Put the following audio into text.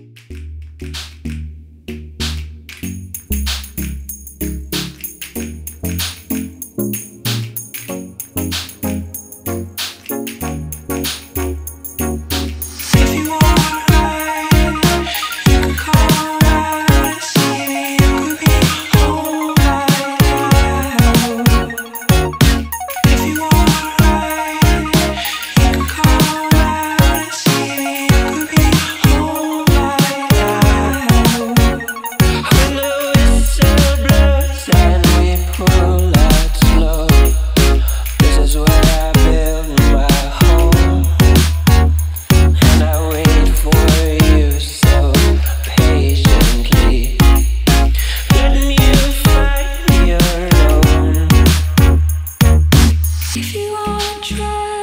you If you wanna try